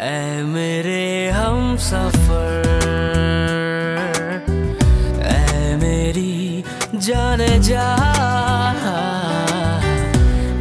ऐ मेरे हम सफ़र। ऐ मेरी जाने जा।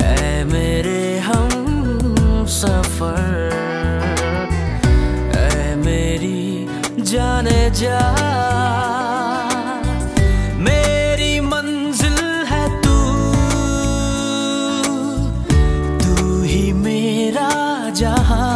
ऐ मेरे हम सफ़र। ऐ मेरी जाने जा। जहाँ।